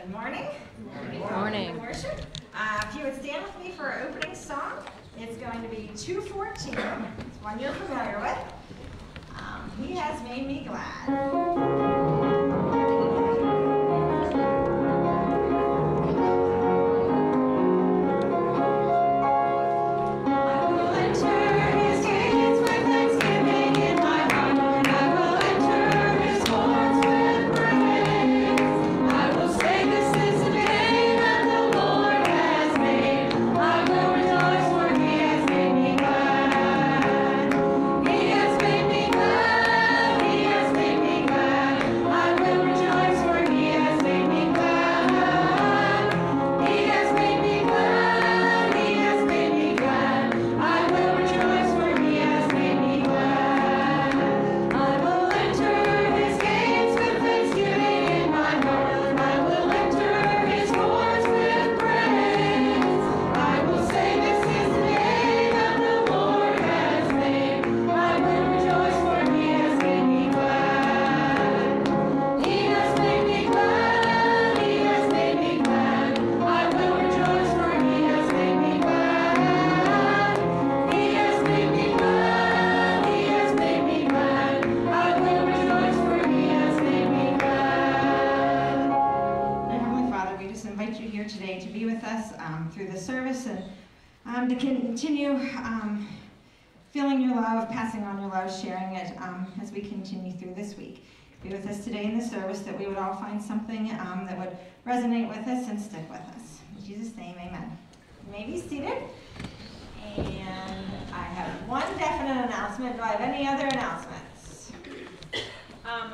Good morning. Good morning. Worship. Uh, if you would stand with me for our opening song, it's going to be 214. It's one you're familiar with. Um, he has made me glad. We continue through this week. Be with us today in the service that we would all find something um, that would resonate with us and stick with us. In Jesus' name, amen. You may be seated. And I have one definite announcement. Do I have any other announcements? Um,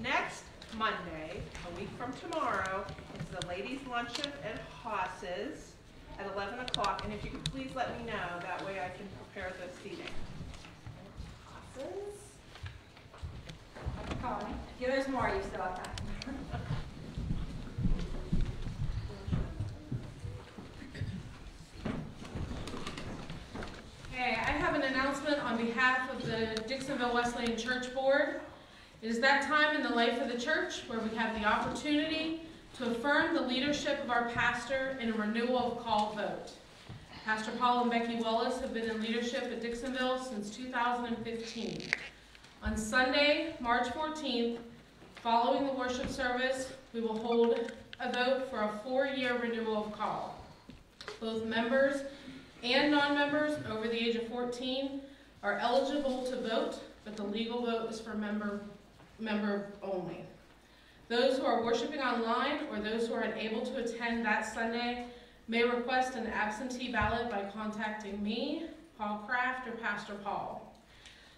next Monday, a week from tomorrow, is the ladies' luncheon at Haas's at eleven o'clock, and if you could please let me know, that way I can prepare the seating. Yeah, there's more. You still have time. Okay, I have an announcement on behalf of the Dixonville Wesleyan Church Board. It is that time in the life of the church where we have the opportunity to affirm the leadership of our pastor in a renewal of call vote. Pastor Paul and Becky Wallace have been in leadership at Dixonville since 2015. On Sunday, March 14th, following the worship service, we will hold a vote for a four-year renewal of call. Both members and non-members over the age of 14 are eligible to vote, but the legal vote is for member, member only. Those who are worshiping online or those who are unable to attend that Sunday may request an absentee ballot by contacting me, Paul Kraft, or Pastor Paul.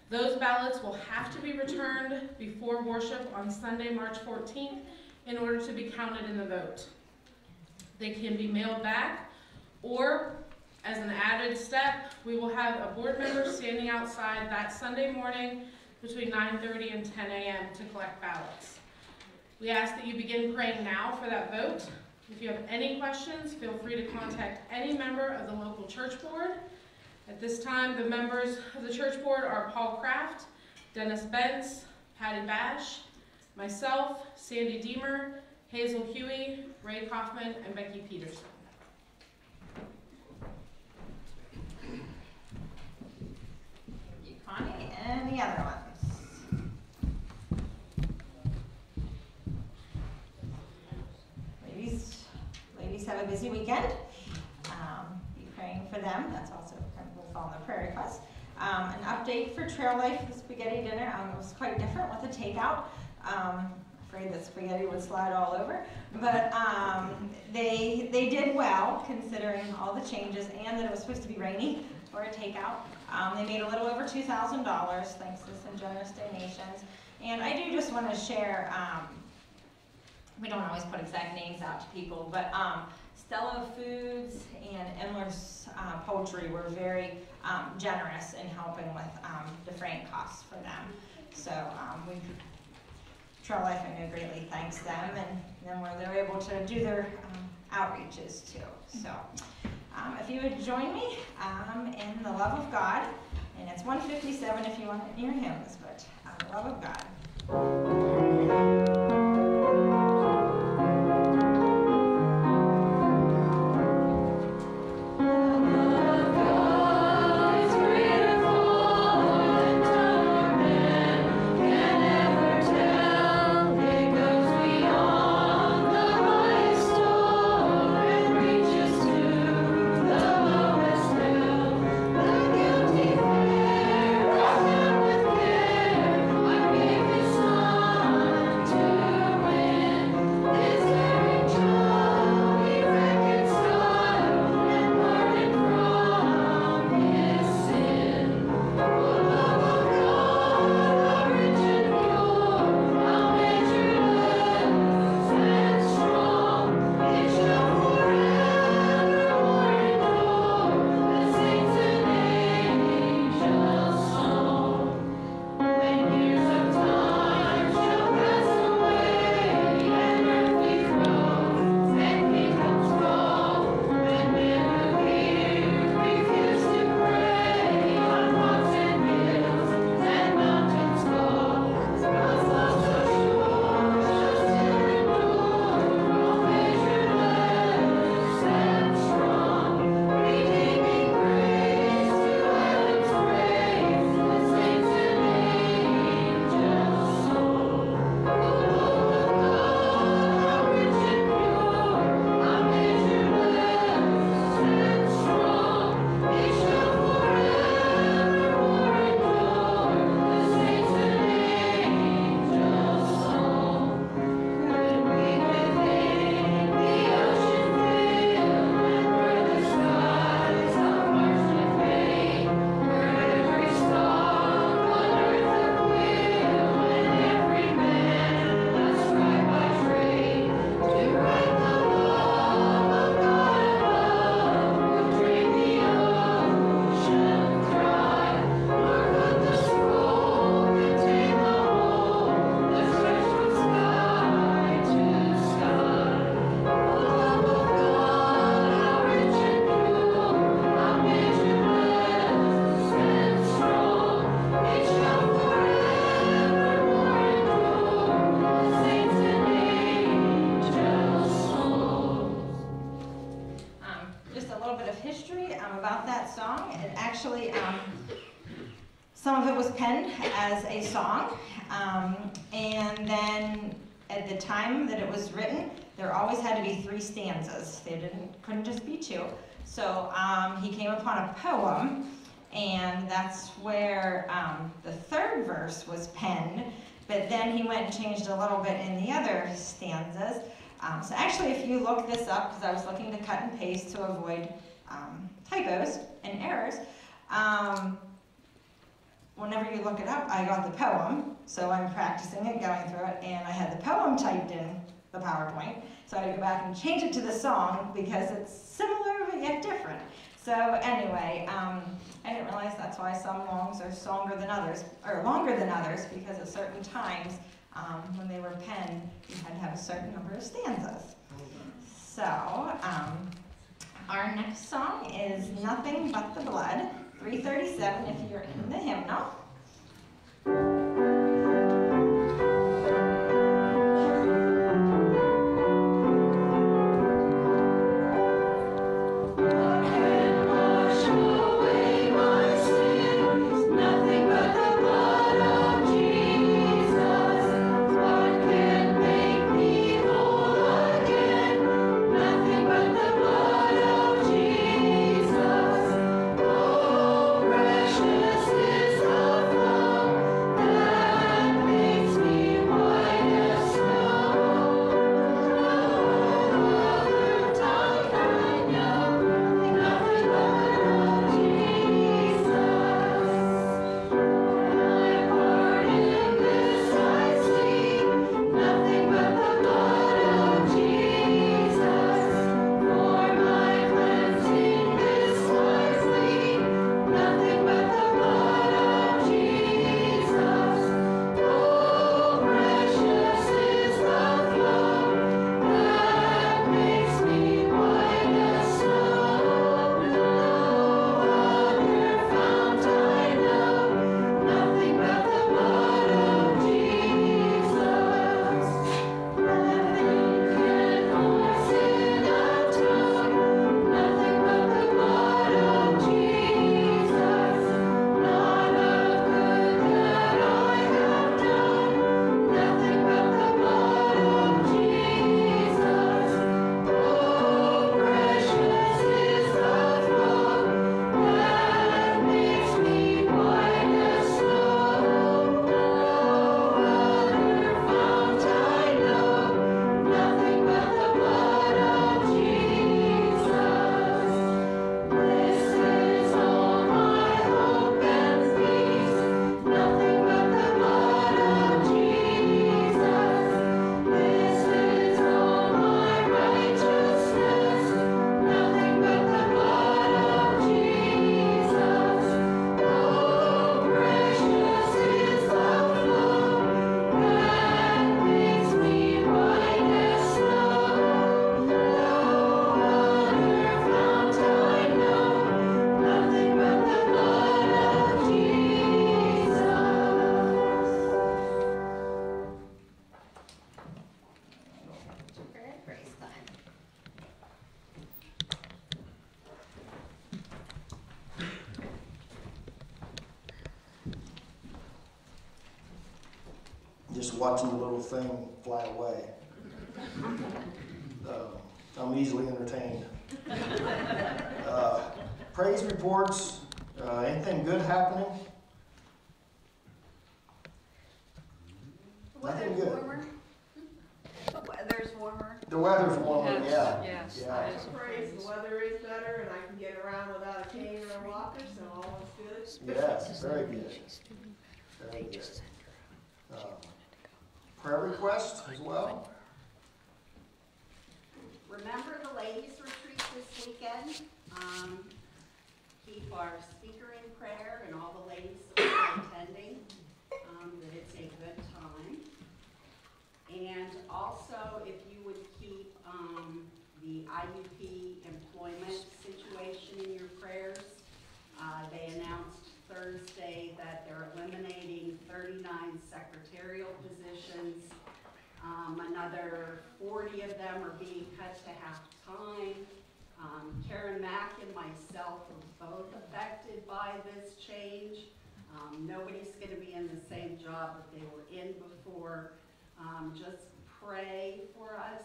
Those ballots will have to be returned before worship on Sunday, March 14th, in order to be counted in the vote. They can be mailed back, or as an added step, we will have a board member standing outside that Sunday morning between 9:30 and 10 a.m. to collect ballots. We ask that you begin praying now for that vote. If you have any questions, feel free to contact any member of the local church board. At this time, the members of the church board are Paul Kraft, Dennis Benz, Patty Bash, myself, Sandy Deemer, Hazel Huey, Ray Kaufman, and Becky Peterson. Connie. Other ones? Ladies, ladies have a busy weekend. Um, be praying for them. That's also kind of will fall in the prayer request. Um, an update for Trail Life, the spaghetti dinner um, was quite different with the takeout. Um, afraid that spaghetti would slide all over, but um, they they did well considering all the changes and that it was supposed to be rainy for a takeout. Um, they made a little over two thousand dollars thanks to some generous donations. And I do just want to share. Um, we don't always put exact names out to people, but um, Stella Foods and Endler's uh, Poultry were very um, generous in helping with um, the freight costs for them. So um, we, Trail Life, I know greatly thanks them, and then where they're able to do their um, outreaches too. So um, if you would join me um, in the love of God, and it's 157 if you want it in your hymns, but uh, the love of God. As a song, um, and then at the time that it was written, there always had to be three stanzas. They didn't, couldn't just be two. So um, he came upon a poem, and that's where um, the third verse was penned. But then he went and changed a little bit in the other stanzas. Um, so actually, if you look this up, because I was looking to cut and paste to avoid um, typos and errors, um, whenever you look it up, I got the poem, so I'm practicing it, going through it, and I had the poem typed in the PowerPoint. So I had to go back and change it to the song because it's similar but yet different. So anyway, um, I didn't realize that's why some songs are longer than others, or longer than others, because at certain times, um, when they were penned, you had to have a certain number of stanzas. So, um, our next song is Nothing But the Blood, 337 if you're in the hymnal. Watching the little thing fly away. Um, I'm easily entertained. Uh, Praise reports, uh, anything good happening? Nothing Weather's good. warmer. The weather's warmer. The weather's warmer, Yes, yeah. yes, Yeah. that is Praise, the weather is better and I can get around without a cane or a walker, so all is good. Yes, very good. Very good. Um, Prayer requests as well? Remember the ladies retreat this weekend? Um, keep our speaker in prayer and all the ladies that are attending, um, that it's a good time. And also, if you would keep, um, the IUP employment situation in your prayers. Uh, they announced Thursday that they're eliminating thirty-nine secretarial positions. Um, another forty of them are being cut to half-time. Um, Karen Mack and myself are both affected by this change. Um, nobody's gonna be in the same job that they were in before. Um, just pray for us.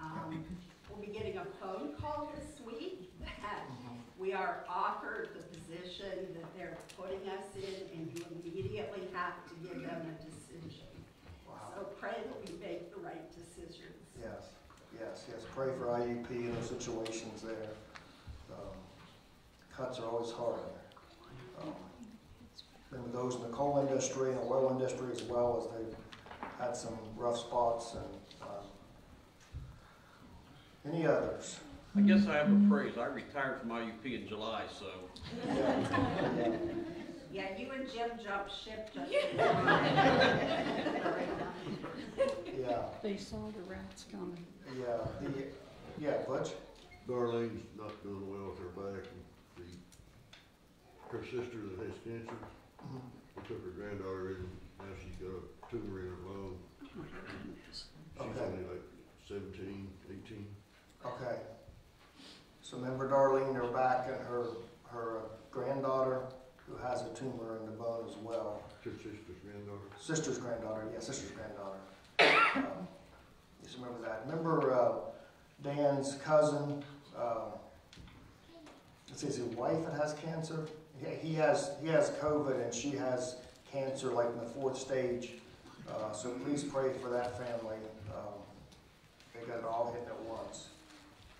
Um, we'll be getting a phone call this week that we are offered the position that they're putting us in, and you immediately have to give them a decision. Wow. So pray that we make the right decisions. Yes, yes, yes. Pray for IUP in those situations there. Um, Cuts are always hard. Um, Remember those in the coal industry and the oil industry as well as they've had some rough spots and, um, any others? I guess I have a mm-hmm. praise. I retired from IUP in July, so Yeah, yeah. Yeah, you and Jim jumped ship just. Yeah, They saw the rats coming. yeah, the, yeah, Butch? Darlene's not doing well with her back. and The, her sister that has cancer, mm-hmm. we took her granddaughter in, now she's got a tumor in her lung. Oh she's only like seventeen, eighteen. Okay. So remember Darlene, they're back and her, her granddaughter, who has a tumor in the bone as well. Her sister's granddaughter. Sister's granddaughter, yeah, sister's granddaughter. Um, Just remember that. Remember uh, Dan's cousin, um, it's his wife that has cancer? He- He has, he has COVID and she has cancer like in the fourth stage. Uh, So please pray for that family. Um, They got it all hitting at once.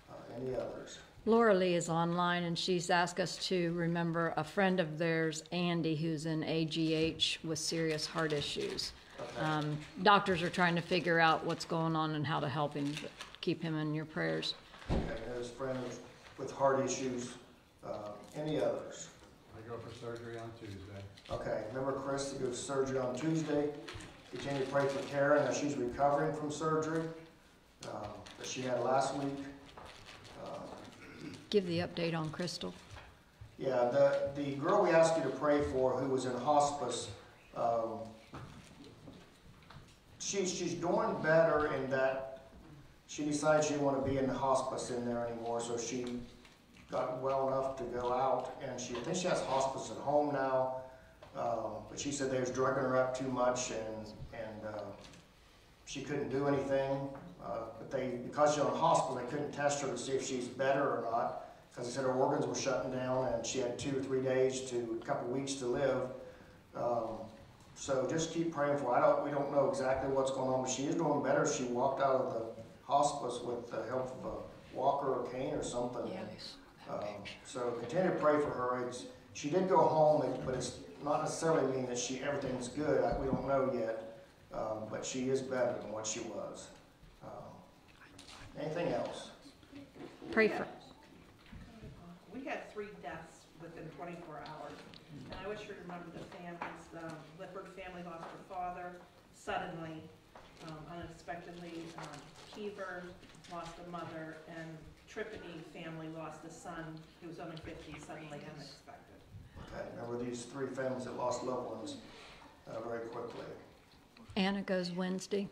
Uh, Any others? Laura Lee is online and she's asked us to remember a friend of theirs, Andy, who's in AGH with serious heart issues. Um, doctors are trying to figure out what's going on and how to help him, but keep him in your prayers. Okay, there's friends with heart issues. Uh, Any others? I go for surgery on Tuesday. Okay, remember Chris to go to surgery on Tuesday. Continue to pray for Karen as she's recovering from surgery um, that she had last week. Give the update on Crystal. Yeah, the, the girl we asked you to pray for who was in hospice, um, she's, she's doing better in that she decided she didn't want to be in the hospice in there anymore, so she got well enough to go out, and she, I think she has hospice at home now, um, but she said they was drugging her up too much, and, and, uh, she couldn't do anything, uh, but they, because she's in hospital, they couldn't test her to see if she's better or not, because they said her organs were shutting down, and she had two or three days to, a couple weeks to live. Um, so just keep praying for her. I don't, we don't know exactly what's going on, but she is doing better. She walked out of the hospice with the help of a walker or cane or something. Um, so continue to pray for her. It's, she did go home, but it's not necessarily mean that she, everything's good. I- We don't know yet, um, but she is better than what she was. Um, Anything else? Pray for, We had three deaths within 24 hours, and I wish you remember the families. The Lippard family lost her father suddenly, um, unexpectedly. Um, Keever lost a mother, and Tripany family lost a son who was only 50, suddenly unexpected. Okay, remember these three families that lost loved ones uh, very quickly. Anna goes Wednesday.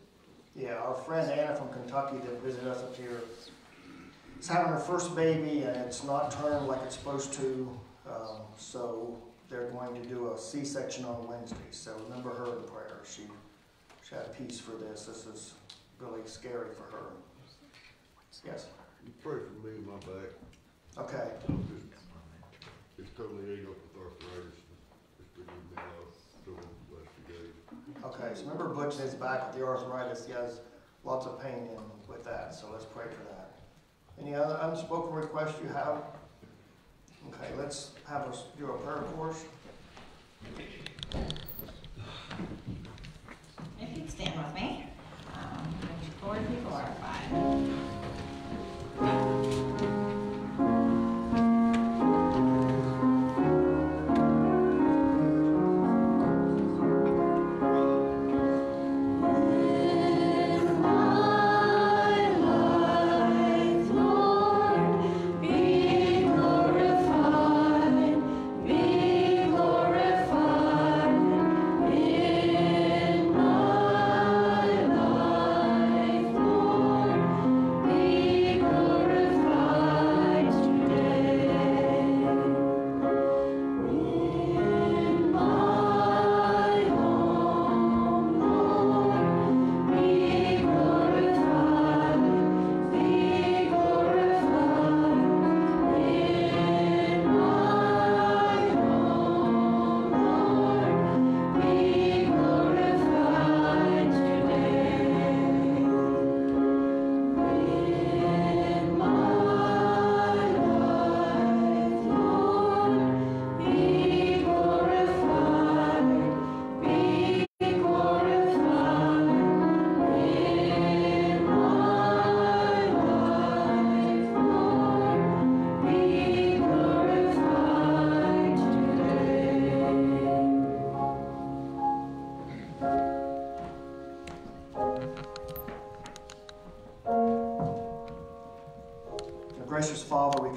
Yeah, our friend Anna from Kentucky that visited us up here is having her first baby and it's not turned like it's supposed to. Um, so they're going to do a C-section on Wednesday. So remember her in prayer. She, she had peace for this. This is really scary for her. Yes. You pray for me and my back. Okay. It's totally ate up with arthritis. It's been in and out for the last few days. Okay. So remember Butch his back with the arthritis. He has lots of pain in with that. So let's pray for that. Any other unspoken requests you have? Okay, let's have us do a prayer course.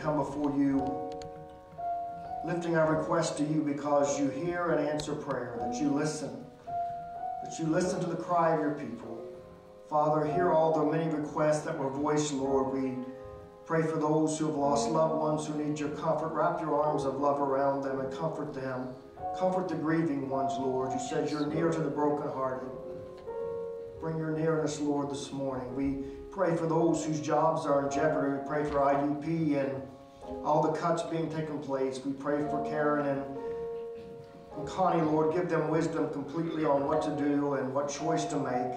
Come before you, lifting our request to you because you hear and answer prayer, that you listen, that you listen to the cry of your people. Father, hear all the many requests that were voiced, Lord. We pray for those who have lost loved ones who need your comfort. Wrap your arms of love around them and comfort them. Comfort the grieving ones, Lord. You said you're near to the brokenhearted. Bring your nearness, Lord, this morning. We pray for those whose jobs are in jeopardy. We pray for IUP and all the cuts being taken place. We pray for Karen and, and Connie, Lord. Give them wisdom completely on what to do and what choice to make.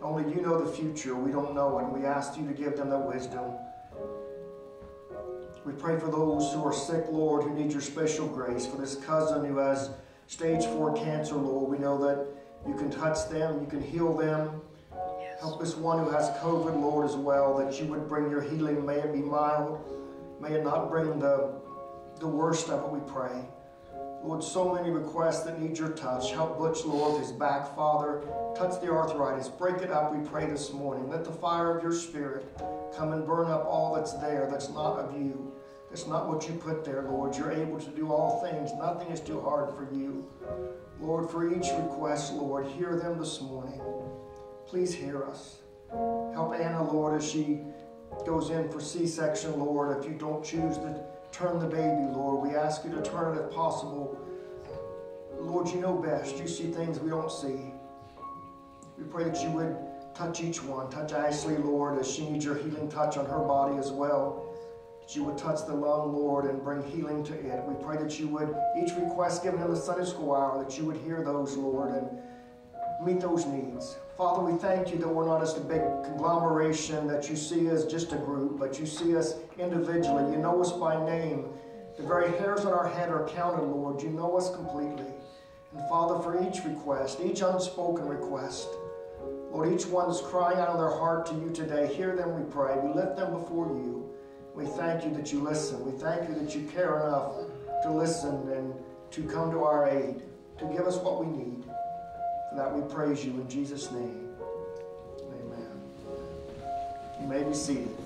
Only you know the future. We don't know it. We ask you to give them that wisdom. We pray for those who are sick, Lord, who need your special grace. For this cousin who has stage four cancer, Lord, we know that you can touch them, you can heal them. Help this one who has COVID, Lord, as well, that you would bring your healing. May it be mild. May it not bring the, the worst of it, we pray. Lord, so many requests that need your touch. Help Butch, Lord, his back, Father. Touch the arthritis. Break it up, we pray this morning. Let the fire of your spirit come and burn up all that's there that's not of you. That's not what you put there, Lord. You're able to do all things. Nothing is too hard for you. Lord, for each request, Lord, hear them this morning. Please hear us. Help Anna, Lord, as she goes in for C-section, Lord. If you don't choose to turn the baby, Lord, we ask you to turn it if possible. Lord, you know best. You see things we don't see. We pray that you would touch each one. Touch Ashley, Lord, as she needs your healing touch on her body as well. That you would touch the lung, Lord, and bring healing to it. We pray that you would, each request given in the Sunday school hour, that you would hear those, Lord, and meet those needs. Father, we thank you that we're not just a big conglomeration, that you see us just a group, but you see us individually. You know us by name. The very hairs on our head are counted, Lord. You know us completely. And Father, for each request, each unspoken request, Lord, each one is crying out of their heart to you today. Hear them, we pray. We lift them before you. We thank you that you listen. We thank you that you care enough to listen and to come to our aid, to give us what we need. For that we praise you in Jesus' name. Amen. You may be seated.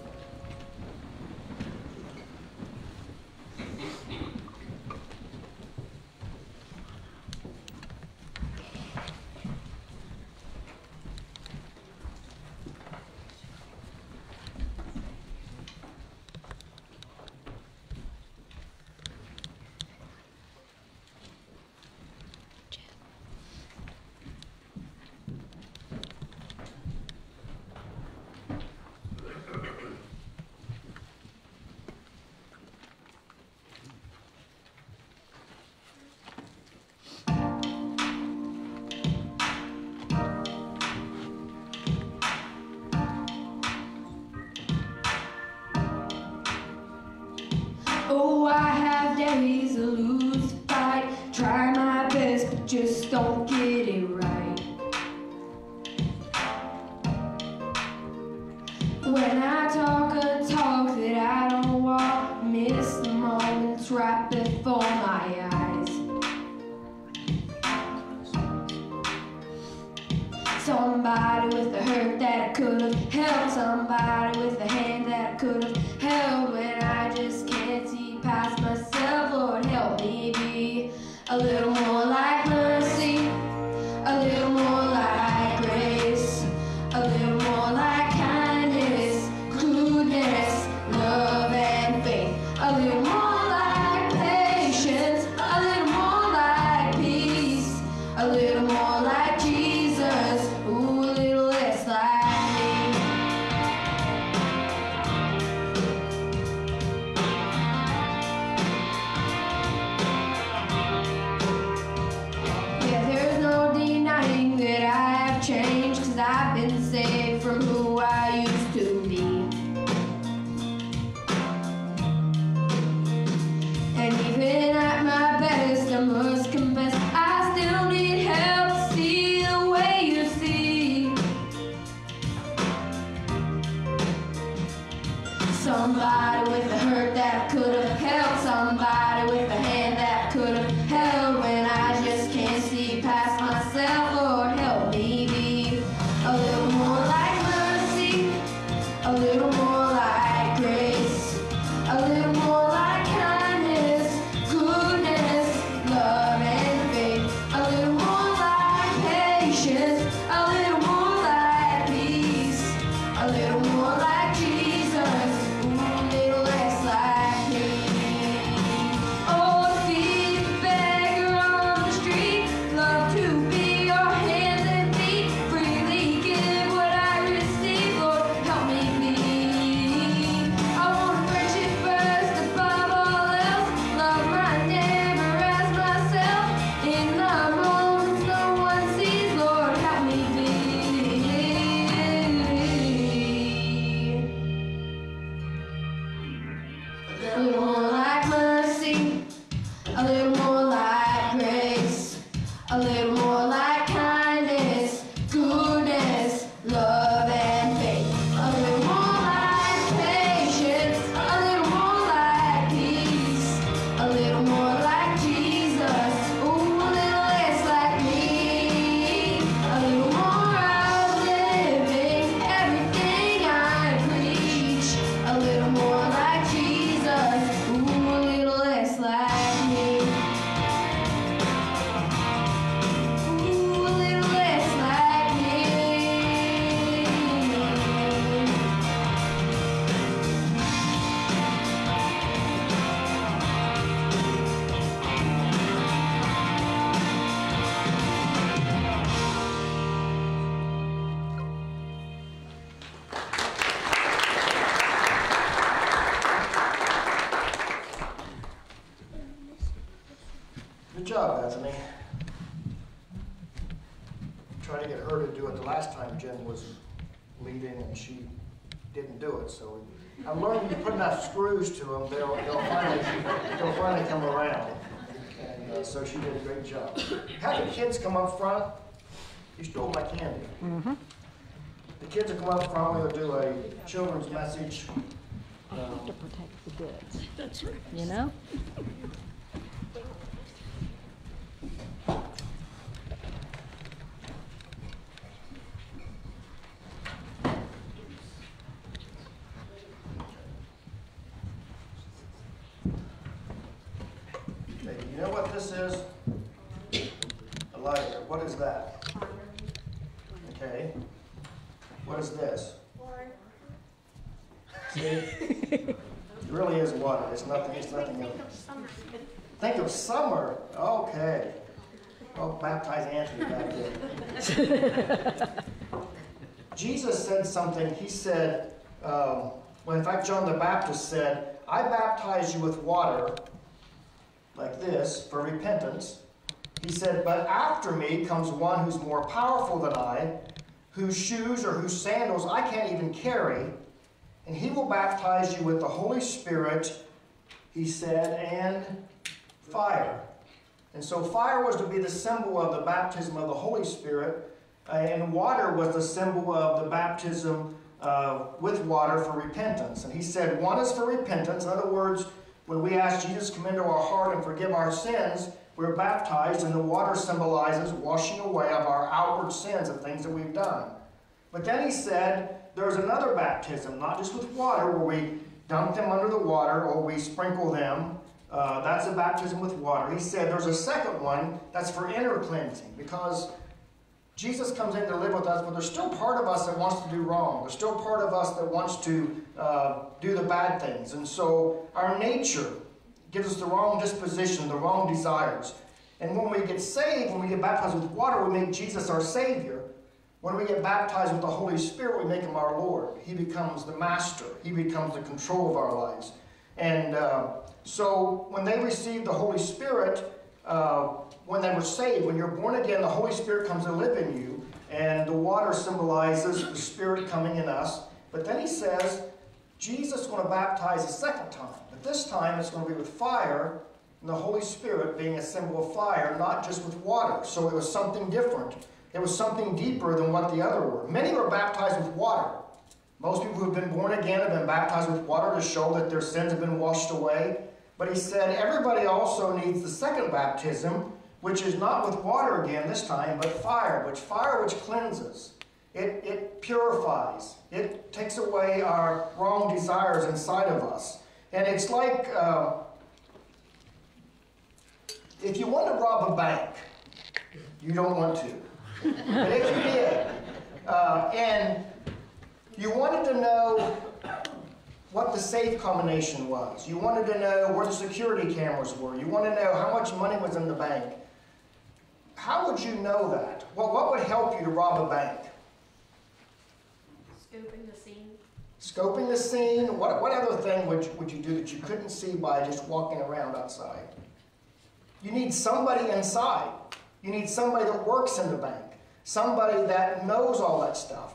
Enough screws to them, they'll, they'll finally, they'll finally come around. And, uh, so she did a great job. Have the kids come up front. You stole my candy. The kids will come up front, we'll do a children's message. Um, To protect the goods. That's right. You know? Okay, you know what this is? A lighter, what is that? Okay. What is this? See? It really is water, it's nothing, it's nothing else. Think of summer, okay. Oh, baptize Anthony back there. Jesus said something, he said, um, well, in fact, John the Baptist said, I baptize you with water, like this, for repentance. He said, But after me comes one who's more powerful than I, whose shoes or whose sandals I can't even carry, and he will baptize you with the Holy Spirit, he said, and fire. And so fire was to be the symbol of the baptism of the Holy Spirit, uh, and water was the symbol of the baptism uh, with water for repentance. And he said, one is for repentance. In other words, when we ask Jesus to come into our heart and forgive our sins, we're baptized, and the water symbolizes washing away of our outward sins of things that we've done. But then he said, there's another baptism, not just with water, where we dunk them under the water or we sprinkle them. Uh, that's a baptism with water. He said there's a second one that's for inner cleansing because Jesus comes in to live with us, but there's still part of us that wants to do wrong. There's still part of us that wants to uh, do the bad things. And so our nature gives us the wrong disposition, the wrong desires. And when we get saved, when we get baptized with water, we make Jesus our Savior. When we get baptized with the Holy Spirit, we make him our Lord. He becomes the master. He becomes the control of our lives. And uh, so when they received the Holy Spirit, uh, when they were saved, when you're born again, the Holy Spirit comes to live in you. And the water symbolizes the Spirit coming in us. But then he says, Jesus is going to baptize a second time. But this time it's going to be with fire and the Holy Spirit being a symbol of fire, not just with water. So it was something different. It was something deeper than what the other were. Many were baptized with water. Most people who have been born again have been baptized with water to show that their sins have been washed away. But he said everybody also needs the second baptism, which is not with water again this time, but fire, which fire which cleanses. It, it purifies. It takes away our wrong desires inside of us. And it's like uh, if you want to rob a bank, you don't want to. but if you did, uh, and You wanted to know what the safe combination was. You wanted to know where the security cameras were. You wanted to know how much money was in the bank. How would you know that? Well, what would help you to rob a bank? Scene. Scoping the scene? What, what other thing would, you- would you do that you couldn't see by just walking around outside? You need somebody inside. You need somebody that works in the bank. Somebody that knows all that stuff.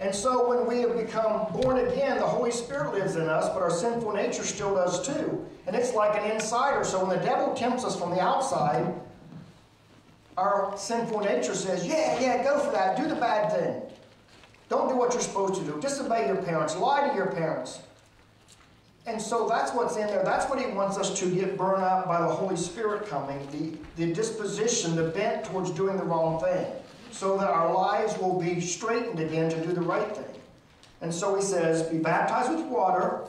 And so when we have become born again, the Holy Spirit lives in us, but our sinful nature still does too. And it's like an insider. So when the devil tempts us from the outside, our sinful nature says, yeah, yeah, go for that. Do the bad thing. Don't do what you're supposed to do. Disobey your parents. Lie to your parents. And so that's what's in there. That's what he wants us to get burned up by the Holy Spirit coming, the, the disposition, the bent towards doing the wrong thing, so that our lives will be straightened again to do the right thing. And so he says, be baptized with water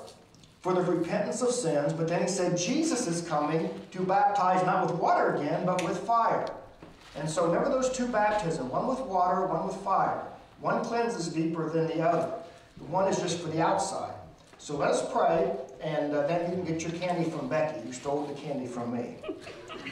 for the repentance of sins, but then he said, Jesus is coming to baptize not with water again, but with fire. And so remember those two baptisms, one with water, one with fire. One cleanses deeper than the other. The one is just for the outside. So let us pray, and uh, then you can get your candy from Becky. You stole the candy from me.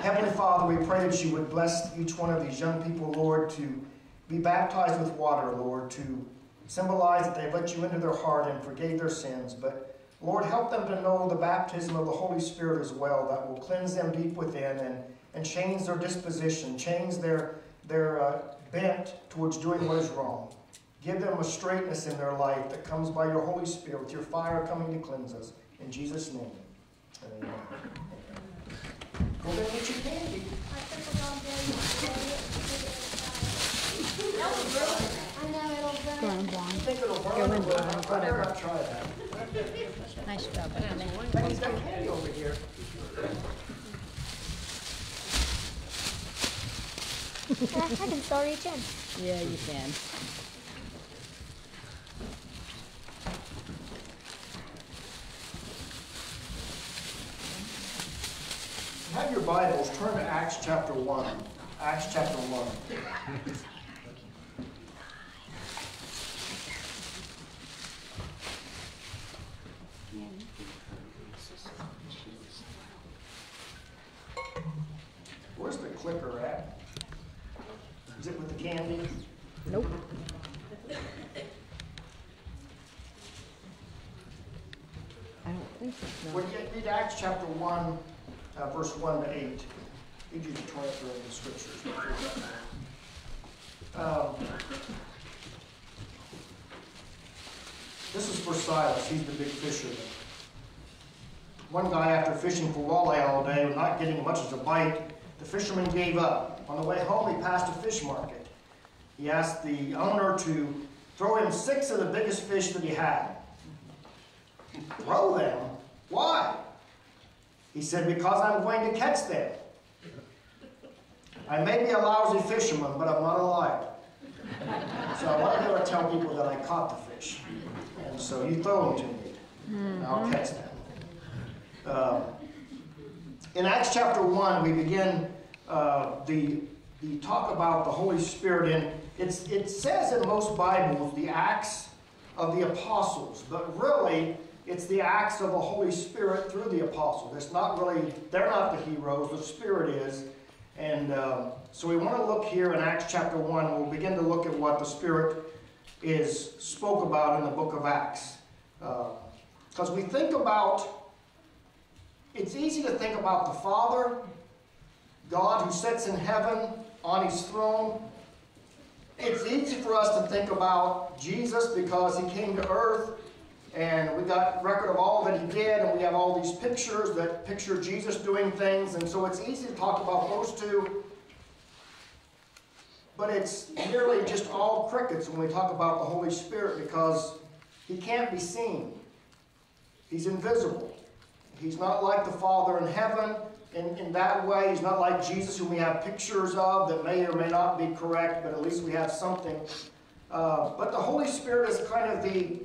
Heavenly Father, we pray that you would bless each one of these young people, Lord, to be baptized with water, Lord, to symbolize that they've let you into their heart and forgave their sins. But Lord, help them to know the baptism of the Holy Spirit as well, that will cleanse them deep within and, and change their disposition, change their, their uh, bent towards doing what is wrong. Give them a straightness in their life that comes by your Holy Spirit, with your fire coming to cleanse us. In Jesus' name. Amen. Go there and get your candy. I know it'll burn. Go on, You blonde. think it'll burn? Go in Well, blind, whatever. try that. Nice job, Anthony. Becky's got candy over here. I can still reach in. Yeah, you can. Have your Bibles, turn to Acts chapter 1. Acts chapter 1. Where's the clicker at? Is it with the candy? Nope. I don't think so. Well, you read Acts chapter 1, uh, verse 1 to 8. Need you to turn it through the scriptures. Um, This is for Silas, he's the big fisherman. One guy, after fishing for walleye all day, not getting much as a bite, the fisherman gave up. On the way home, he passed a fish market. He asked the owner to throw him six of the biggest fish that he had. Throw them? Why? He said, because I'm going to catch them. I may be a lousy fisherman, but I'm not a liar. So I want to be able to tell people that I caught the fish. And so you throw them to me, and I'll catch them. Uh, in Acts chapter 1, we begin uh, the, the talk about the Holy Spirit. And it's, it says in most Bibles the Acts of the Apostles, but really it's the acts of the Holy Spirit through the apostles. It's not really, they're not the heroes, the Spirit is. And uh, so we want to look here in Acts chapter 1. We'll begin to look at what the Spirit is spoke about in the book of Acts. Because we think about, it's easy to think about the Father, God who sits in heaven on his throne. It's easy for us to think about Jesus because he came to earth and we got record of all that he did and we have all these pictures that picture Jesus doing things and so it's easy to talk about those two but it's nearly just all crickets when we talk about the Holy Spirit because he can't be seen. He's invisible. He's not like the Father in heaven in, in that way. He's not like Jesus, whom we have pictures of that may or may not be correct, but at least we have something. Uh, but the Holy Spirit is kind of the,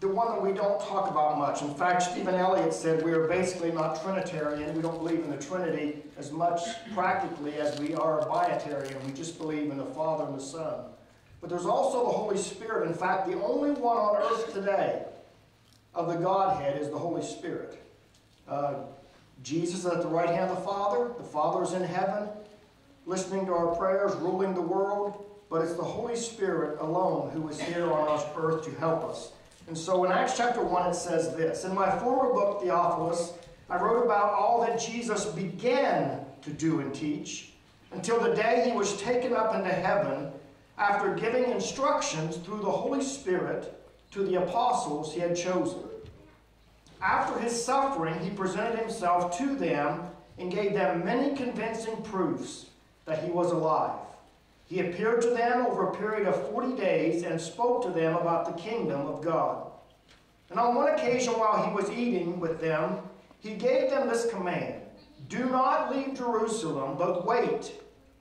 the one that we don't talk about much. In fact, Stephen Elliott said we are basically not Trinitarian. We don't believe in the Trinity as much practically as we are Binitarian. We just believe in the Father and the Son. but there's also the Holy Spirit. In fact, the only one on earth today of the Godhead is the Holy Spirit. Uh, Jesus is at the right hand of the Father. The Father is in heaven, listening to our prayers, ruling the world. But it's the Holy Spirit alone who is here on earth to help us. And so in Acts chapter 1, it says this In my former book, Theophilus, I wrote about all that Jesus began to do and teach until the day he was taken up into heaven after giving instructions through the Holy Spirit to the apostles he had chosen. After his suffering, he presented himself to them and gave them many convincing proofs that he was alive. He appeared to them over a period of 40 days and spoke to them about the kingdom of God. And on one occasion, while he was eating with them, he gave them this command Do not leave Jerusalem, but wait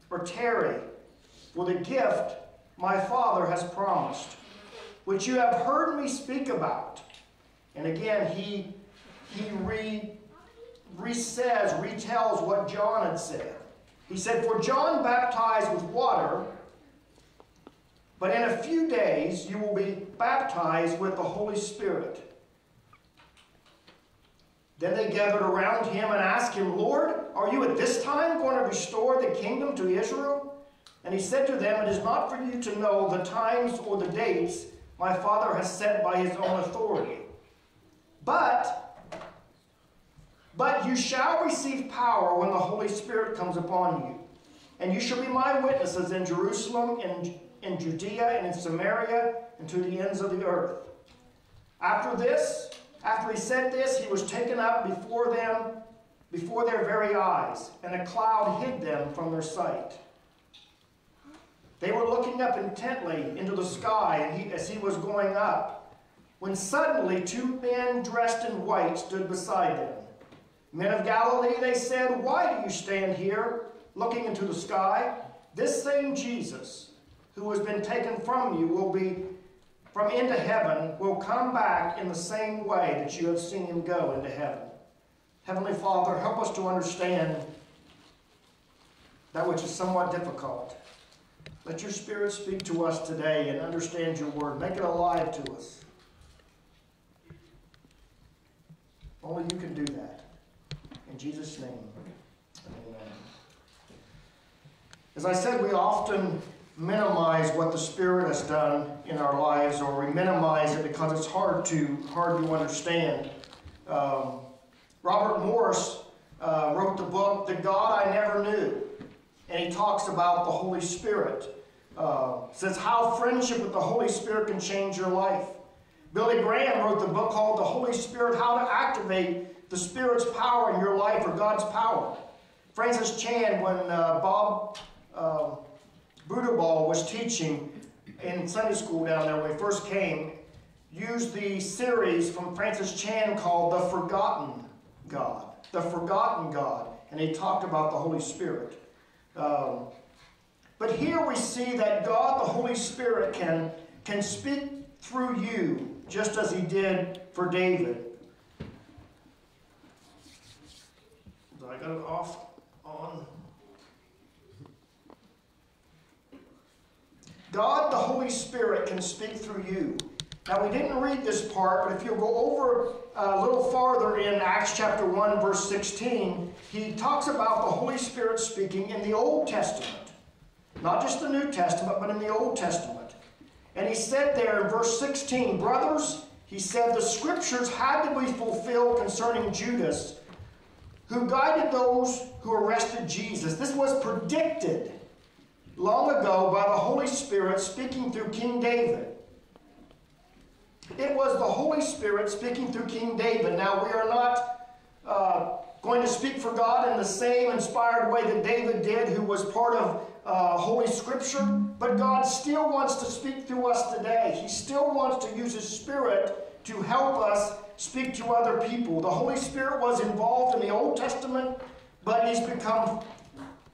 or tarry for the gift my Father has promised, which you have heard me speak about. And again, he, he re, re says, retells what John had said. He said, For John baptized with water, but in a few days you will be baptized with the Holy Spirit. Then they gathered around him and asked him, Lord, are you at this time going to restore the kingdom to Israel? And he said to them, It is not for you to know the times or the dates my Father has set by his own authority. But but you shall receive power when the Holy Spirit comes upon you. And you shall be my witnesses in Jerusalem, in, in Judea, and in Samaria, and to the ends of the earth. After this, after he said this, he was taken up before them, before their very eyes, and a cloud hid them from their sight. They were looking up intently into the sky and he, as he was going up, when suddenly two men dressed in white stood beside them. Men of Galilee, they said, why do you stand here looking into the sky? This same Jesus, who has been taken from you, will be from into heaven, will come back in the same way that you have seen him go into heaven. Heavenly Father, help us to understand that which is somewhat difficult. Let your Spirit speak to us today and understand your word. Make it alive to us. Only you can do that. In Jesus' name, amen. As I said, we often minimize what the Spirit has done in our lives, or we minimize it because it's hard to hard to understand. Um, Robert Morris uh, wrote the book "The God I Never Knew," and he talks about the Holy Spirit. Uh, says how friendship with the Holy Spirit can change your life. Billy Graham wrote the book called "The Holy Spirit: How to Activate the Spirit's Power in Your Life" or God's power. Francis Chan, when uh, Bob uh, Budabal was teaching in Sunday school down there when he first came, used the series from Francis Chan called The Forgotten God. The Forgotten God. And he talked about the Holy Spirit. Um, but here we see that God, the Holy Spirit, can, can speak through you just as he did for David. I got it off on. God, the Holy Spirit, can speak through you. Now, we didn't read this part, but if you go over uh, a little farther in Acts chapter 1, verse 16, he talks about the Holy Spirit speaking in the Old Testament. Not just the New Testament, but in the Old Testament. And he said there in verse 16, Brothers, he said, the scriptures had to be fulfilled concerning Judas, who guided those who arrested Jesus. This was predicted long ago by the Holy Spirit speaking through King David. It was the Holy Spirit speaking through King David. Now, we are not uh, going to speak for God in the same inspired way that David did, who was part of uh, Holy Scripture, but God still wants to speak through us today. He still wants to use His Spirit to help us speak to other people. The Holy Spirit was involved in the Old Testament, but He's become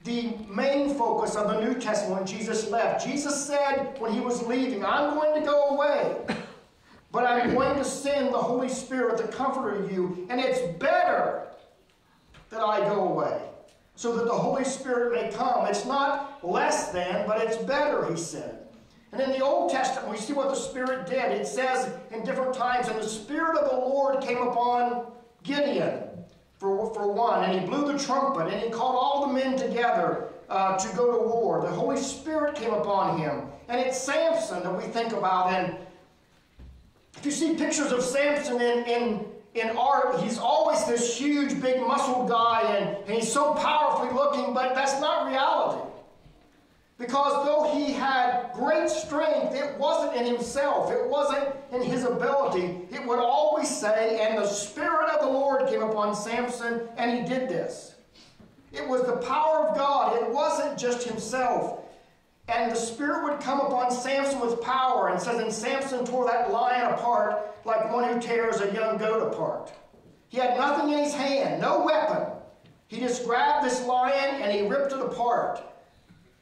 the main focus of the New Testament when Jesus left. Jesus said when He was leaving, I'm going to go away. But I'm going to send the Holy Spirit, the Comforter, to you, and it's better that I go away so that the Holy Spirit may come. It's not less than, but it's better, he said. And in the Old Testament, we see what the Spirit did. It says in different times, and the Spirit of the Lord came upon Gideon, for, for one, and he blew the trumpet, and he called all the men together uh, to go to war. The Holy Spirit came upon him. And it's Samson that we think about. And if you see pictures of Samson in, in, in art, he's always this huge, big, muscled guy, and, and he's so powerfully looking, but that's not reality. Because though he had great strength, it wasn't in himself, it wasn't in his ability. It would always say, and the Spirit of the Lord came upon Samson, and he did this. It was the power of God, it wasn't just himself. And the Spirit would come upon Samson with power, and says, and Samson tore that lion apart like one who tears a young goat apart. He had nothing in his hand, no weapon. He just grabbed this lion and he ripped it apart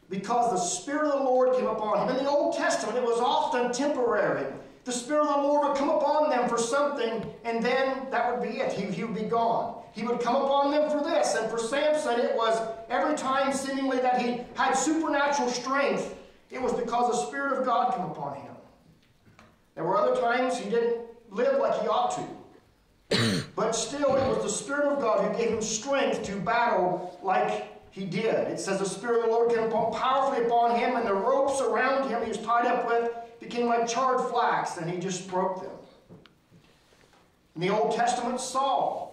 because the Spirit of the Lord came upon him. In the Old Testament, it was often temporary. The Spirit of the Lord would come upon them for something, and then that would be it. He, he would be gone. He would come upon them for this. And for Samson, it was every time seemingly that he had supernatural strength, it was because the Spirit of God came upon him. There were other times he didn't live like he ought to. but still, it was the Spirit of God who gave him strength to battle like he did. It says the Spirit of the Lord came upon, powerfully upon him, and the ropes around him he was tied up with became like charred flax, and he just broke them. In the Old Testament, Saul,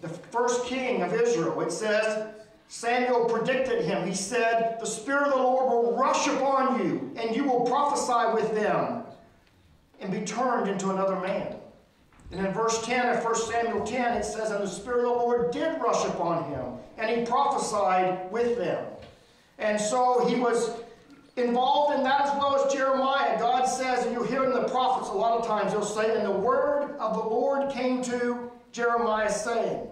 the first king of Israel, it says Samuel predicted him. He said, The Spirit of the Lord will rush upon you, and you will prophesy with them and be turned into another man. And in verse 10 of 1 Samuel 10, it says, And the Spirit of the Lord did rush upon him, and he prophesied with them. And so he was involved in that as well as Jeremiah. God says, and you hear in the prophets a lot of times, he'll say, And the word of the Lord came to Jeremiah, saying,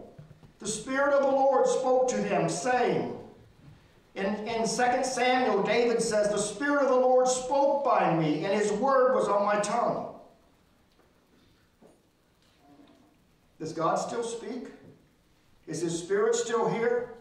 The Spirit of the Lord spoke to them, saying, in, in 2 Samuel, David says, The Spirit of the Lord spoke by me, and his word was on my tongue. Does God still speak? Is His Spirit still here?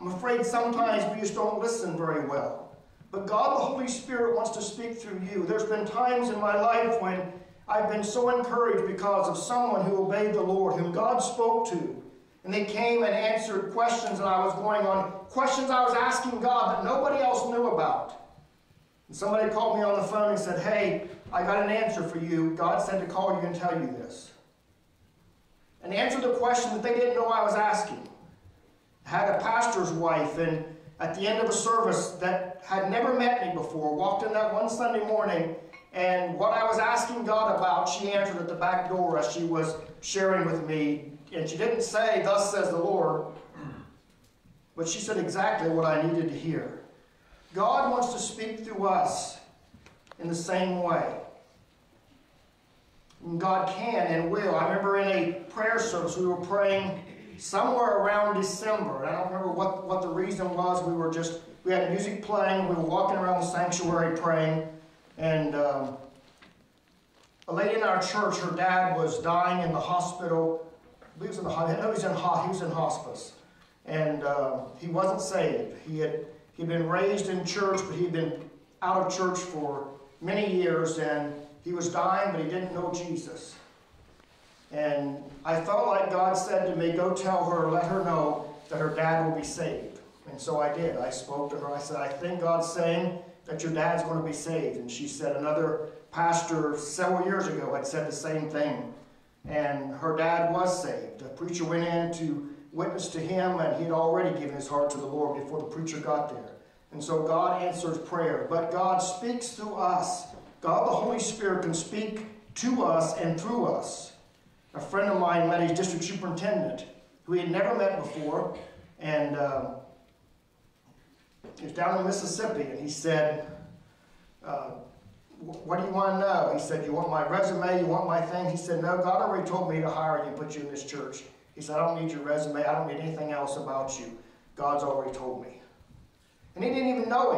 I'm afraid sometimes we just don't listen very well. But God, the Holy Spirit, wants to speak through you. There's been times in my life when I've been so encouraged because of someone who obeyed the Lord, whom God spoke to. And they came and answered questions that I was going on, questions I was asking God that nobody else knew about. And somebody called me on the phone and said, Hey, I got an answer for you. God said to call you and tell you this and answered the question that they didn't know I was asking. I had a pastor's wife, and at the end of a service that had never met me before, walked in that one Sunday morning, and what I was asking God about, she answered at the back door as she was sharing with me. And she didn't say, Thus says the Lord, but she said exactly what I needed to hear. God wants to speak through us in the same way. And God can and will. I remember in a prayer service we were praying somewhere around December. And I don't remember what, what the reason was. We were just, we had music playing. We were walking around the sanctuary praying. And um, a lady in our church, her dad was dying in the hospital. He was in the no, he was in, he was in hospice. And uh, he wasn't saved. He had he'd been raised in church, but he'd been out of church for many years. And he was dying, but he didn't know Jesus. And I felt like God said to me, Go tell her, let her know that her dad will be saved. And so I did. I spoke to her. I said, I think God's saying that your dad's going to be saved. And she said, Another pastor several years ago had said the same thing. And her dad was saved. A preacher went in to witness to him, and he had already given his heart to the Lord before the preacher got there. And so God answers prayer. But God speaks through us. God, the Holy Spirit, can speak to us and through us. A friend of mine met his district superintendent, who he had never met before, and uh, he was down in Mississippi, and he said, uh, what do you want to know? He said, you want my resume? You want my thing? He said, no, God already told me to hire you and put you in this church. He said, I don't need your resume. I don't need anything else about you. God's already told me. And he didn't even know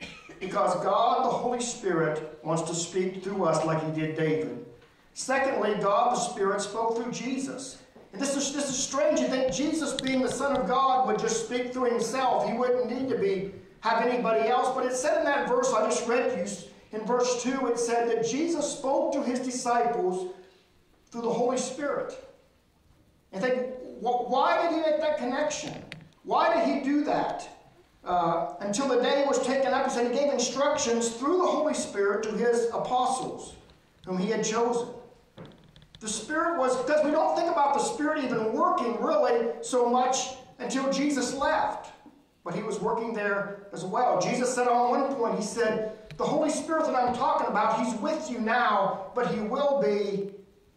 him. Because God, the Holy Spirit, wants to speak through us like he did David. Secondly, God, the Spirit, spoke through Jesus. And this is, this is strange. You think Jesus, being the Son of God, would just speak through himself. He wouldn't need to be have anybody else. But it said in that verse I just read to you, in verse 2, it said that Jesus spoke to his disciples through the Holy Spirit. And think, wh- why did he make that connection? Why did he do that? Uh, until the day was taken up, he said he gave instructions through the Holy Spirit to his apostles, whom he had chosen. The Spirit was, because we don't think about the Spirit even working really so much until Jesus left. But he was working there as well. Jesus said on one point, he said, The Holy Spirit that I'm talking about, he's with you now, but he will be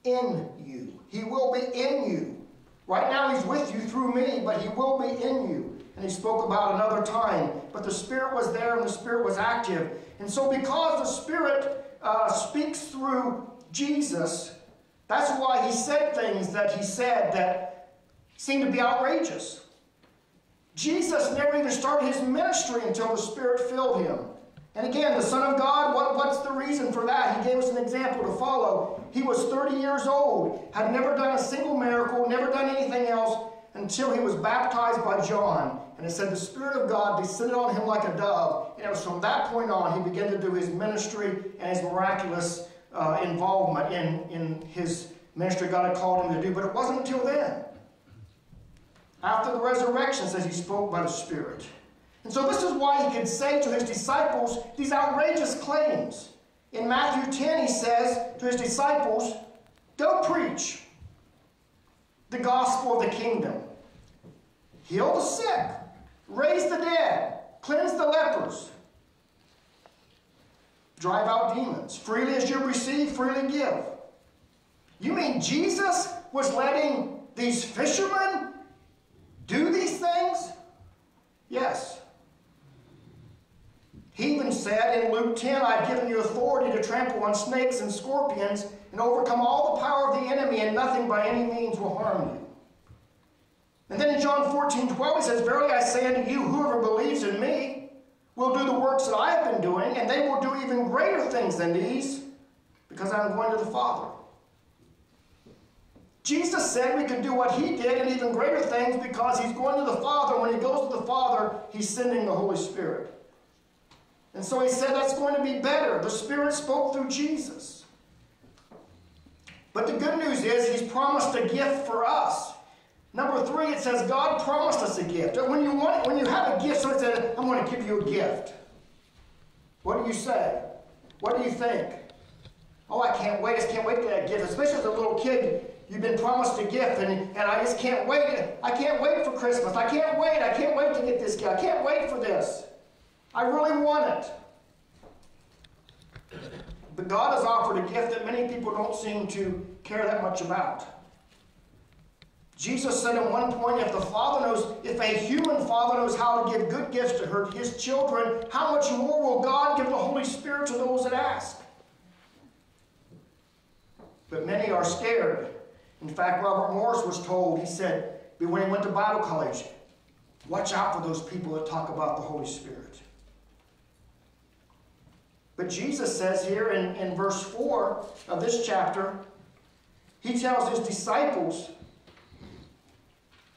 in you. He will be in you. Right now, he's with you through me, but he will be in you. And he spoke about another time. But the Spirit was there and the Spirit was active. And so, because the Spirit uh, speaks through Jesus, that's why he said things that he said that seemed to be outrageous. Jesus never even started his ministry until the Spirit filled him. And again, the Son of God, what, what's the reason for that? He gave us an example to follow. He was 30 years old, had never done a single miracle, never done anything else until he was baptized by John. And it said the Spirit of God descended on him like a dove. And it was from that point on he began to do his ministry and his miraculous uh, involvement in, in his ministry God had called him to do. But it wasn't until then. After the resurrection, says he spoke by the Spirit. And so this is why he could say to his disciples these outrageous claims. In Matthew 10, he says to his disciples, Go preach the gospel of the kingdom. Heal the sick, raise the dead, cleanse the lepers, drive out demons. Freely as you receive, freely give. You mean Jesus was letting these fishermen do these things? Yes. He even said in Luke 10, I've given you authority to trample on snakes and scorpions and overcome all the power of the enemy, and nothing by any means will harm you. And then in John 14, 12, he says, Verily I say unto you, whoever believes in me will do the works that I have been doing, and they will do even greater things than these, because I'm going to the Father. Jesus said we could do what he did and even greater things because he's going to the Father. When he goes to the Father, he's sending the Holy Spirit. And so he said that's going to be better. The Spirit spoke through Jesus. But the good news is he's promised a gift for us. Number three, it says God promised us a gift. When you want, when you have a gift, someone said, "I'm going to give you a gift." What do you say? What do you think? Oh, I can't wait! I just can't wait for that gift. Especially as a little kid, you've been promised a gift, and, and I just can't wait. I can't wait for Christmas. I can't wait. I can't wait to get this gift. I can't wait for this. I really want it. But God has offered a gift that many people don't seem to care that much about. Jesus said at one point, if the Father knows, if a human father knows how to give good gifts to her, his children, how much more will God give the Holy Spirit to those that ask? But many are scared. In fact, Robert Morris was told, he said, when he went to Bible college, watch out for those people that talk about the Holy Spirit. But Jesus says here in, in verse 4 of this chapter, he tells his disciples,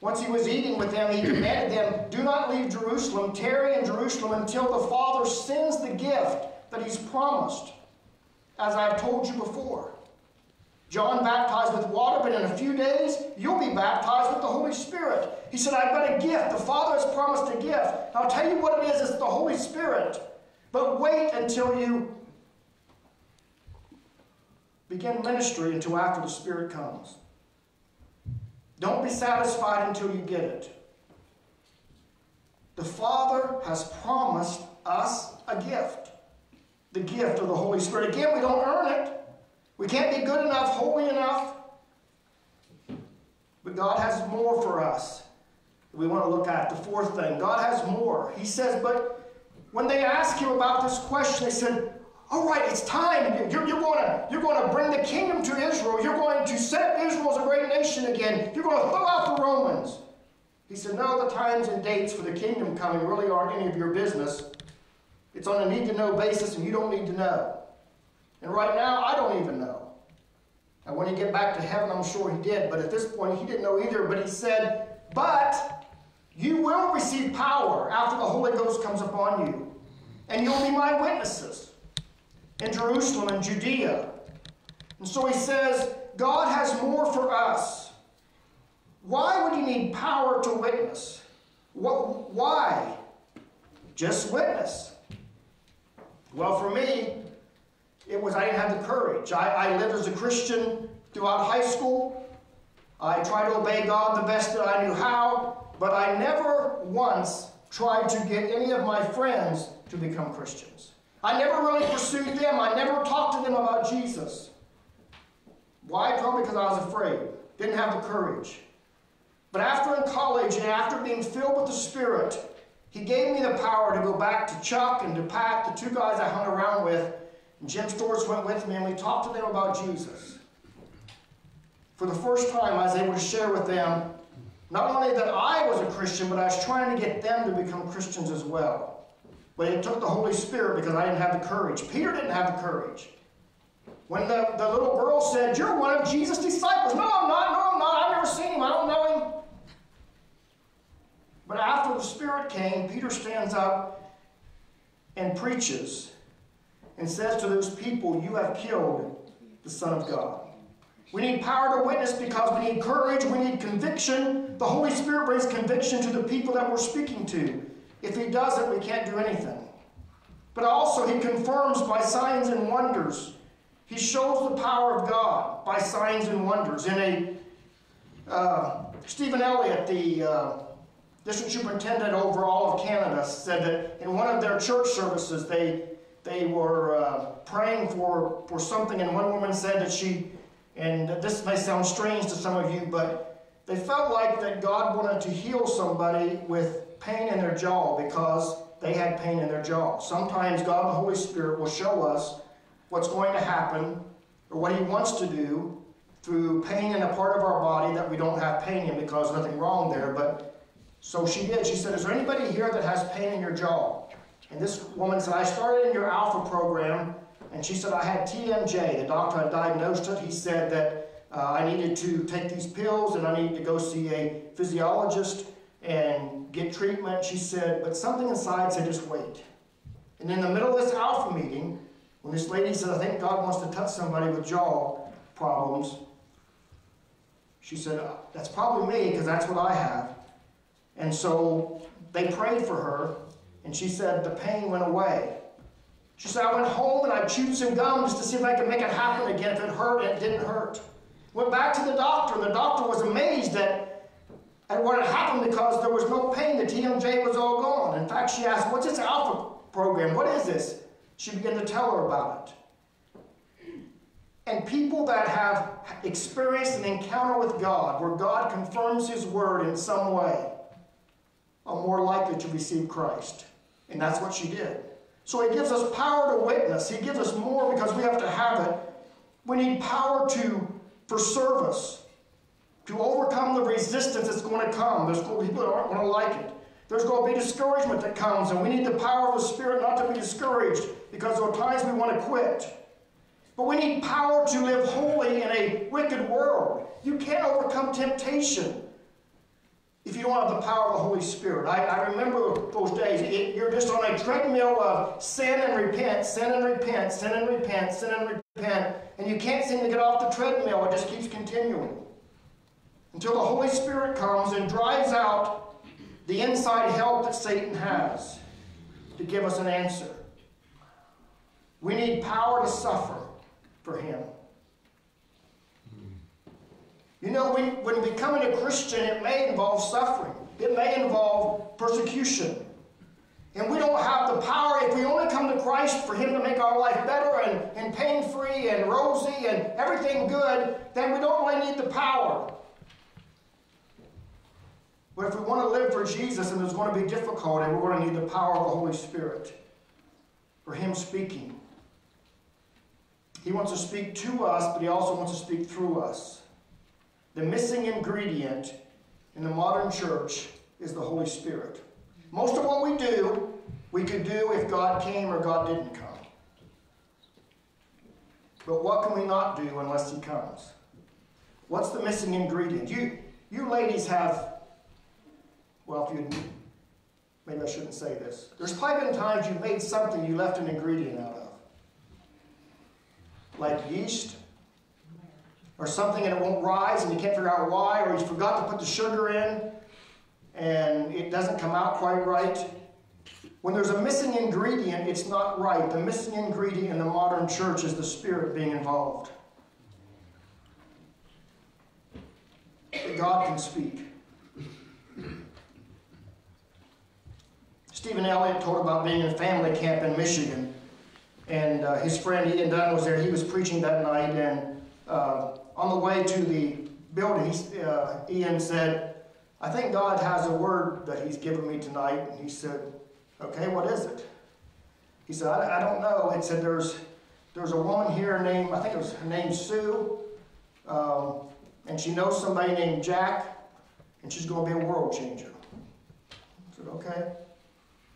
once he was eating with them, he commanded them, Do not leave Jerusalem, tarry in Jerusalem until the Father sends the gift that he's promised, as I have told you before. John baptized with water, but in a few days you'll be baptized with the Holy Spirit. He said, I've got a gift. The Father has promised a gift. I'll tell you what it is it's the Holy Spirit. But wait until you begin ministry until after the Spirit comes. Don't be satisfied until you get it. The Father has promised us a gift the gift of the Holy Spirit. Again, we don't earn it. We can't be good enough, holy enough. But God has more for us. We want to look at the fourth thing. God has more. He says, but when they asked him about this question, they said, all right, it's time. You're, you're, going to, you're going to bring the kingdom to Israel. You're going to set Israel as a great nation again. You're going to throw out the Romans. He said, no, the times and dates for the kingdom coming really aren't any of your business. It's on a need-to-know basis, and you don't need to know. And right now, I don't even know. And when he get back to heaven, I'm sure he did. But at this point, he didn't know either. But he said, but You will receive power after the Holy Ghost comes upon you, and you'll be my witnesses in Jerusalem and Judea. And so he says, God has more for us. Why would you need power to witness? What, why? Just witness. Well, for me, it was I didn't have the courage. I, I lived as a Christian throughout high school. I tried to obey God the best that I knew how, but I never once tried to get any of my friends to become Christians. I never really pursued them. I never talked to them about Jesus. Why? Probably because I was afraid. Didn't have the courage. But after in college and after being filled with the Spirit, He gave me the power to go back to Chuck and to Pat, the two guys I hung around with. And Jim Storrs went with me and we talked to them about Jesus. For the first time, I was able to share with them not only that I was a Christian, but I was trying to get them to become Christians as well. But it took the Holy Spirit because I didn't have the courage. Peter didn't have the courage. When the, the little girl said, You're one of Jesus' disciples. No, I'm not. No, I'm not. I've never seen him. I don't know him. But after the Spirit came, Peter stands up and preaches and says to those people, You have killed the Son of God. We need power to witness because we need courage, we need conviction. The Holy Spirit brings conviction to the people that we're speaking to. If He doesn't, we can't do anything. But also, He confirms by signs and wonders. He shows the power of God by signs and wonders. In a uh, Stephen Elliott, the uh, district superintendent over all of Canada, said that in one of their church services, they they were uh, praying for for something, and one woman said that she, and this may sound strange to some of you, but they felt like that God wanted to heal somebody with pain in their jaw because they had pain in their jaw. Sometimes God, the Holy Spirit, will show us what's going to happen or what He wants to do through pain in a part of our body that we don't have pain in because nothing wrong there. But so she did. She said, Is there anybody here that has pain in your jaw? And this woman said, I started in your Alpha program. And she said, I had TMJ. The doctor had diagnosed it. He said that uh, I needed to take these pills and I needed to go see a physiologist and get treatment. She said, but something inside said, just wait. And in the middle of this Alpha meeting, when this lady said, I think God wants to touch somebody with jaw problems, she said, "Uh, That's probably me because that's what I have. And so they prayed for her, and she said, The pain went away. She said, I went home and I chewed some gum just to see if I could make it happen again. If it hurt, it didn't hurt. Went back to the doctor, and the doctor was amazed at, at what had happened because there was no pain. The TMJ was all gone. In fact, she asked, What's this Alpha program? What is this? She began to tell her about it. And people that have experienced an encounter with God, where God confirms His word in some way, are more likely to receive Christ. And that's what she did. So He gives us power to witness. He gives us more because we have to have it. We need power to for service, to overcome the resistance that's going to come. There's going to be people that aren't going to like it. There's going to be discouragement that comes, and we need the power of the Spirit not to be discouraged because there are times we want to quit. But we need power to live holy in a wicked world. You can't overcome temptation if you don't have the power of the Holy Spirit. I, I remember those days. It, you're just on a treadmill of sin and repent, sin and repent, sin and repent, sin and repent, and you can't seem to get off the treadmill. It just keeps continuing until the Holy Spirit comes and drives out the inside help that Satan has to give us an answer. We need power to suffer for him. You know, when, when becoming a Christian, it may involve suffering. It may involve persecution. And we don't have the power, if we only come to Christ for Him to make our life better and, and pain free and rosy and everything good, then we don't really need the power. But if we want to live for Jesus and there's going to be difficulty, we're going to need the power of the Holy Spirit for Him speaking. He wants to speak to us, but He also wants to speak through us. The missing ingredient in the modern church is the Holy Spirit. Most of what we do, we could do if God came or God didn't come. But what can we not do unless He comes? What's the missing ingredient? You, you ladies have well, if you, maybe I shouldn't say this. There's probably been times you made something you left an ingredient out of. Like yeast, or something and it won't rise and you can't figure out why, or you forgot to put the sugar in and it doesn't come out quite right. When there's a missing ingredient, it's not right. The missing ingredient in the modern church is the Spirit being involved. God can speak. Stephen Elliott told about being in a family camp in Michigan. And uh, his friend Ian Dunn was there. He was preaching that night. And uh, on the way to the building, uh, Ian said, I think God has a word that he's given me tonight. And he said, okay, what is it? He said, I, I don't know. It said there's, there's a woman here named, I think it was her name Sue. Um, and she knows somebody named Jack. And she's going to be a world changer. I said, okay.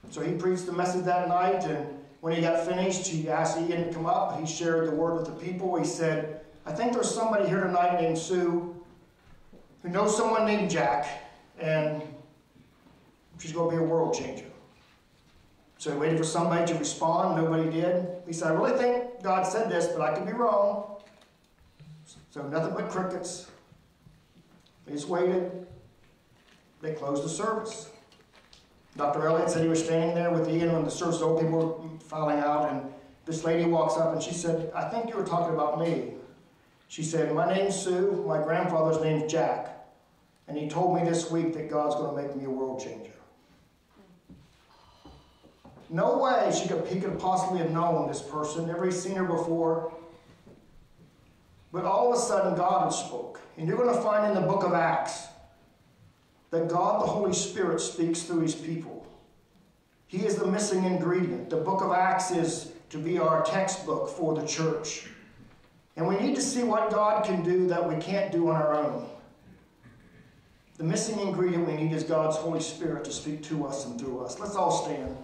So he preached the message that night, and when he got finished, he asked Ian to come up. He shared the word with the people. He said, I think there's somebody here tonight named Sue who knows someone named Jack, and she's going to be a world changer. So he waited for somebody to respond. Nobody did. He said, I really think God said this, but I could be wrong. So nothing but crickets. They just waited. They closed the service. Dr. Elliott said he was standing there with Ian when the service opened, people were filing out, and this lady walks up and she said, I think you were talking about me. She said, my name's Sue, my grandfather's name's Jack, and he told me this week that God's going to make me a world changer. No way she could, he could possibly have known this person, never seen her before. But all of a sudden, God had spoke. And you're going to find in the book of Acts that God, the Holy Spirit, speaks through his people. He is the missing ingredient. The book of Acts is to be our textbook for the church. And we need to see what God can do that we can't do on our own. The missing ingredient we need is God's Holy Spirit to speak to us and through us. Let's all stand.